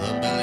The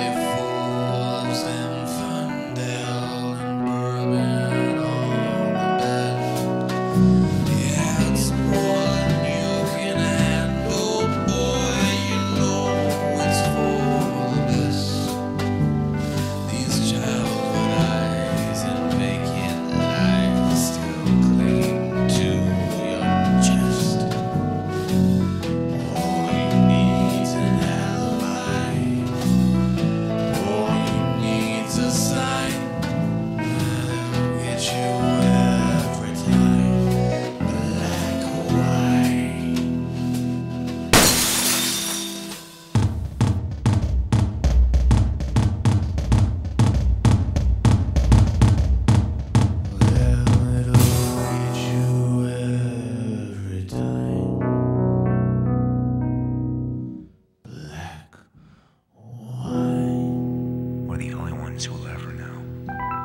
parents Will ever know.